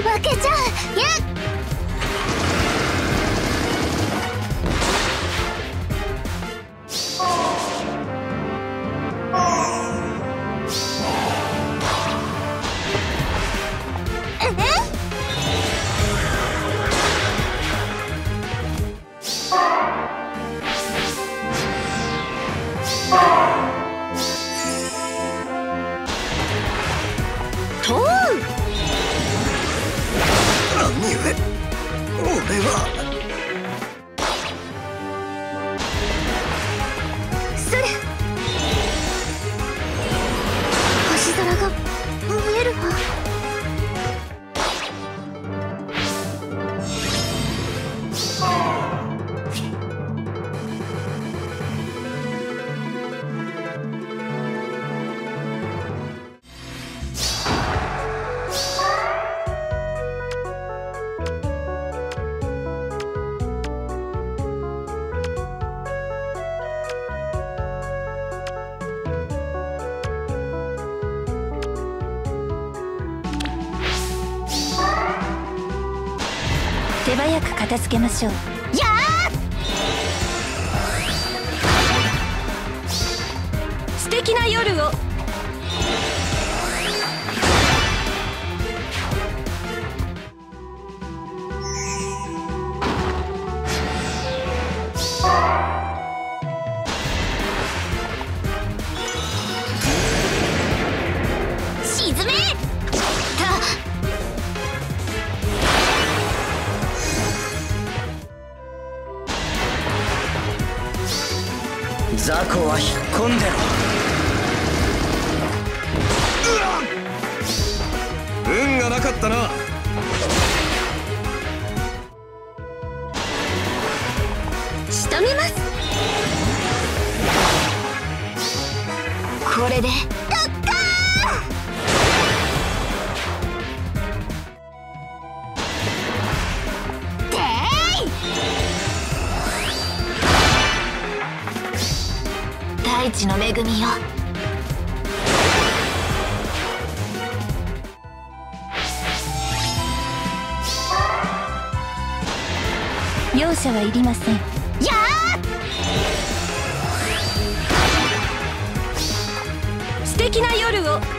負けちゃう勇れは手早く片付けましょう。や素敵な夜を雑魚は引っ込んでろ。運がなかったな。仕留めます。これでちの恵みよ。容赦はいりません。や素敵な夜を。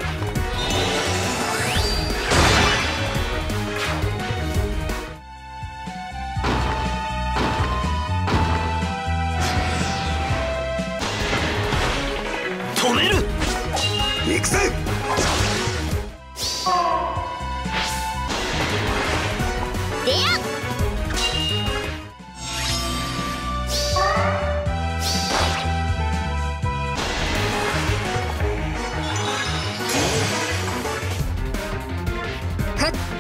は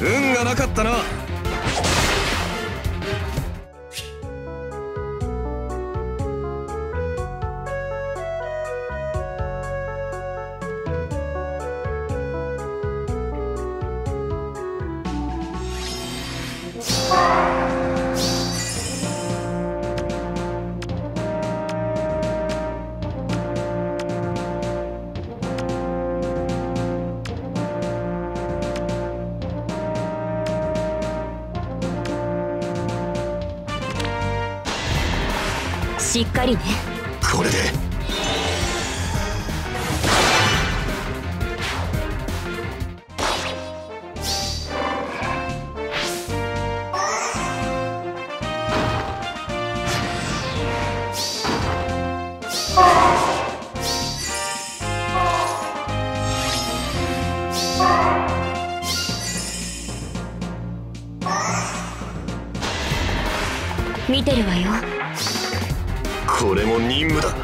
運がなかったな。しっかりね。これで。見てるわよこれも任務だ。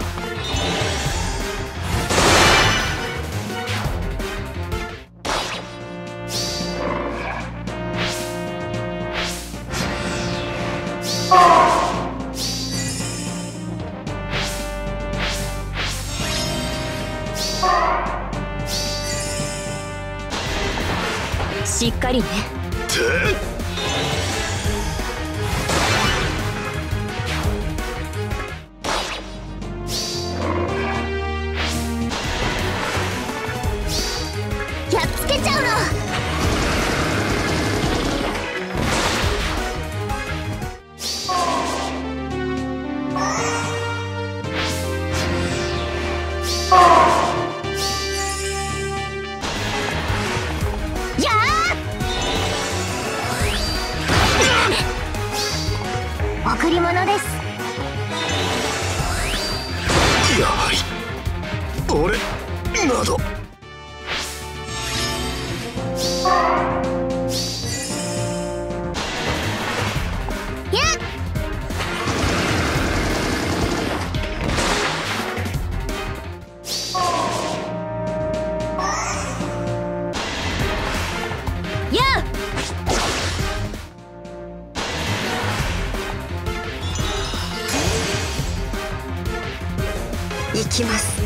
しっかりね贈り物です。やはり。俺など。きます。